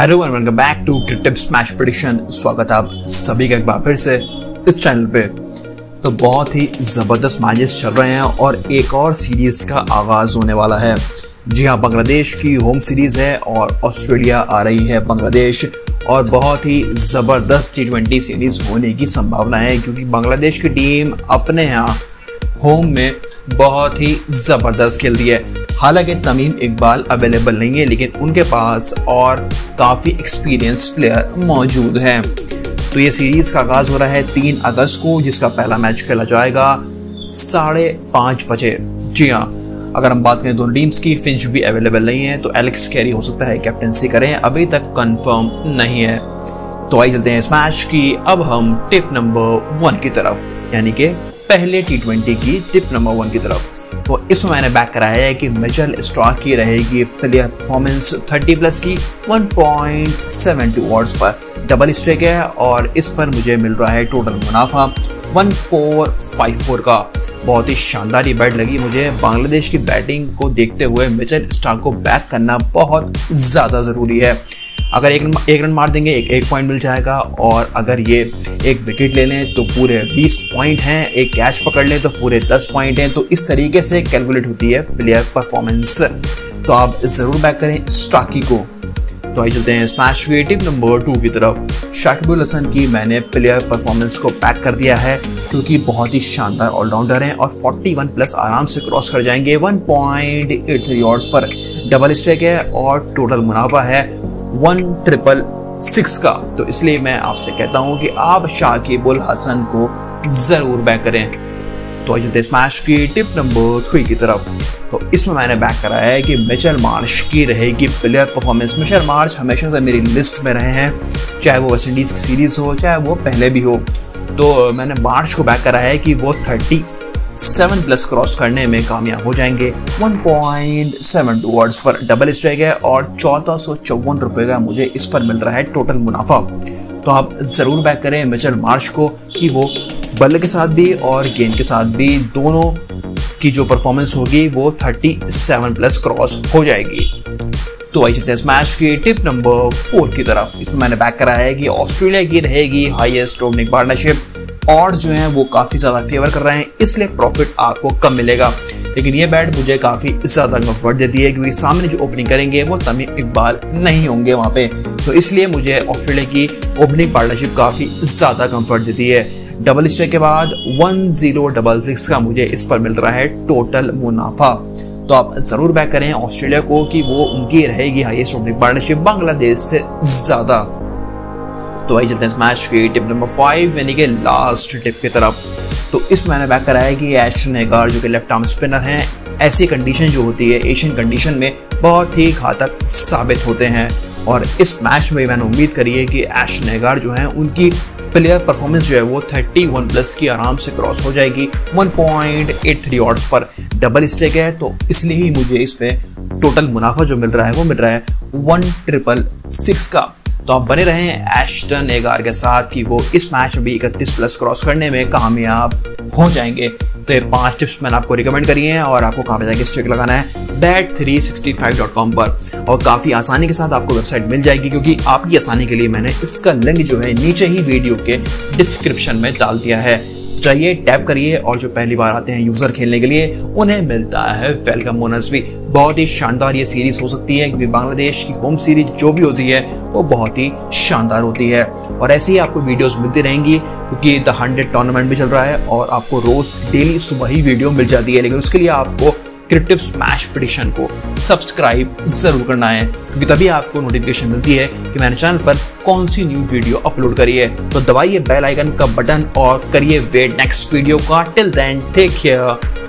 Hello and welcome back to cricket smash prediction स्वागत आप सभी का एक बार फिर से इस चैनल पे। तो बहुत ही ज़बरदस्त मैचेस चल रहे हैं और एक और सीरीज़ का आगाज़ होने वाला है। जी हाँ बांग्लादेश की होम सीरीज़ है और ऑस्ट्रेलिया आ रही है बांग्लादेश। और बहुत ही ज़बरदस्त टी ट्वेंटी सीरीज़ होने की संभावना है क्योंकि बांग्लादेश की टीम अपने यहाँ होम में बहुत ही ज़बरदस्त खेल रही है। हालाँकि तमीम इकबाल अवेलेबल नहीं है, लेकिन उनके पास और काफ़ी एक्सपीरियंस प्लेयर मौजूद हैं। तो ये सीरीज़ का आगाज़ हो रहा है तीन अगस्त को, जिसका पहला मैच खेला जाएगा साढ़े पाँच बजे। जी हाँ अगर हम बात करें दोनों टीम्स की फिंच भी अवेलेबल नहीं है तो एलेक्स कैरी हो सकता है कैप्टनसी करें, अभी तक कंफर्म नहीं है। तो आई चलते हैं इस मैच की, अब हम टिप नंबर वन की तरफ़, यानी कि पहले टी ट्वेंटी की टिप नंबर वन की तरफ़। तो इसमें मैंने बैक कराया है कि मिचल स्टॉक की रहेगी प्लेयर परफॉर्मेंस 30 प्लस की 1.72 वॉट्स पर डबल स्ट्रेक है और इस पर मुझे मिल रहा है टोटल मुनाफा 1454 का। बहुत ही शानदार ये बैट लगी मुझे। बांग्लादेश की बैटिंग को देखते हुए मिचल स्टॉक को बैक करना बहुत ज़्यादा ज़रूरी है। अगर एक एक रन मार देंगे, एक एक पॉइंट मिल जाएगा और अगर ये एक विकेट ले लें तो पूरे 20 पॉइंट हैं, एक कैच पकड़ लें तो पूरे 10 पॉइंट हैं। तो इस तरीके से कैलकुलेट होती है प्लेयर परफॉर्मेंस तो आप ज़रूर बैक करें स्टाकी को। तो आई चलते हैं स्मैश टिप नंबर टू की तरफ़। शाकिबुल हसन की मैंने प्लेयर परफॉर्मेंस को पैक कर दिया है, क्योंकि बहुत ही शानदार ऑलराउंडर हैं और 41 प्लस आराम से क्रॉस कर जाएँगे। 1.83 ऑर्ड्स पर डबल स्ट्रेक है और टोटल मुनाफा है। वन ट्रिपल सिक्स का। तो इसलिए मैं आपसे कहता हूँ कि आप शाकिबुल हसन को ज़रूर बैक करें। तो आइए स्मैश की टिप नंबर थ्री की तरफ़। तो इसमें मैंने बैक करा है कि मिचल मार्श की रहेगी प्लेयर परफॉर्मेंस मिचल मार्श हमेशा से मेरी लिस्ट में रहे हैं, चाहे वो वेस्ट इंडीज़ की सीरीज़ हो, चाहे वो पहले भी हो। तो मैंने मार्च को बैक करा है कि वो थर्टी सेवन प्लस क्रॉस करने में कामयाब हो जाएँगे। 1.72 वर्ड्स पर डबल स्ट्राइक है और चौदह सौ चौवन रुपए का मुझे इस पर मिल रहा है टोटल मुनाफा। तो आप ज़रूर बैक करें मिचल मार्च को कि वो बल्ले के साथ भी और गेंद के साथ भी दोनों की जो परफॉर्मेंस होगी वो 37 प्लस क्रॉस हो जाएगी। तो आई चलते हैं मैच की टिप नंबर फोर की तरफ़। इसमें मैंने बैक करा है कि ऑस्ट्रेलिया की रहेगी हाईएस्ट ओपनिंग पार्टनरशिप और जो है वो काफ़ी ज़्यादा फेवर कर रहे हैं, इसलिए प्रॉफिट आपको कम मिलेगा। लेकिन ये बैट मुझे काफ़ी ज़्यादा कंफर्ट देती है क्योंकि सामने जो ओपनिंग करेंगे, वो तमीम इकबाल नहीं होंगे वहाँ पे। तो इसलिए मुझे ऑस्ट्रेलिया की ओपनिंग पार्टनरशिप काफ़ी ज़्यादा कंफर्ट देती है। डबल स्ट्रेक के बाद वन ज़ीरो डबल सिक्स का मुझे इस पर मिल रहा है टोटल मुनाफा। तो आप ज़रूर बैक करें ऑस्ट्रेलिया को कि वो उनकी रहेगी हाईएस्ट ओपनिंग पार्टनरशिप बांग्लादेश से ज़्यादा। तो आई चलते हैं मैच की टिप नंबर फाइव यानी कि लास्ट टिप की तरफ़। तो इस मैंने बैक कराया कि एशन एगार जो कि लेफ़्ट आर्म स्पिनर हैं, ऐसी कंडीशन जो होती है एशियन कंडीशन में बहुत ही घातक साबित होते हैं। और इस मैच में मैंने उम्मीद करी है कि एशन एगार जो हैं, उनकी प्लेयर परफॉर्मेंस जो है, वो 31 प्लस की आराम से क्रॉस हो जाएगी 1.83 ऑर्ड्स पर डबल स्टेक है। तो इसलिए ही मुझे इसमें टोटल मुनाफा जो मिल रहा है, वो मिल रहा है वन ट्रिपल सिक्स का। तो आप बने रहें एस्टन एगार के साथ कि वो इस मैच में भी इकतीस प्लस क्रॉस करने में कामयाब हो जाएँगे। तो ये पाँच टिप्स मैंने आपको रिकमेंड करी हैं और आपको कहाँ पे जाके स्ट्रिक लगाना है bat three sixty five dot com पर। और काफ़ी आसानी के साथ आपको वेबसाइट मिल जाएगी क्योंकि आपकी आसानी के लिए मैंने इसका लिंक जो है नीचे ही वीडियो के डिस्क्रिप्शन में डाल दिया है। चाहिए टैप करिए और जो पहली बार आते हैं यूज़र खेलने के लिए, उन्हें मिलता है वेलकम बोनस भी। बहुत ही शानदार ये सीरीज़ हो सकती है, क्योंकि बांग्लादेश की होम सीरीज़ जो भी होती है, वो बहुत ही शानदार होती है। और ऐसे ही आपको वीडियोस मिलती रहेंगी, क्योंकि द हंड्रेड टूर्नामेंट भी चल रहा है और आपको रोज डेली सुबह ही वीडियो मिल जाती है। लेकिन उसके लिए आपको क्रिप्टिव स्मैश पिटिशन को सब्सक्राइब ज़रूर करना है, क्योंकि तभी आपको नोटिफिकेशन मिलती है कि मैंने चैनल पर कौन सी न्यू वीडियो अपलोड करी है। तो दबाइए बेल आइकन का बटन और करिए वेट नेक्स्ट वीडियो का। Till then take care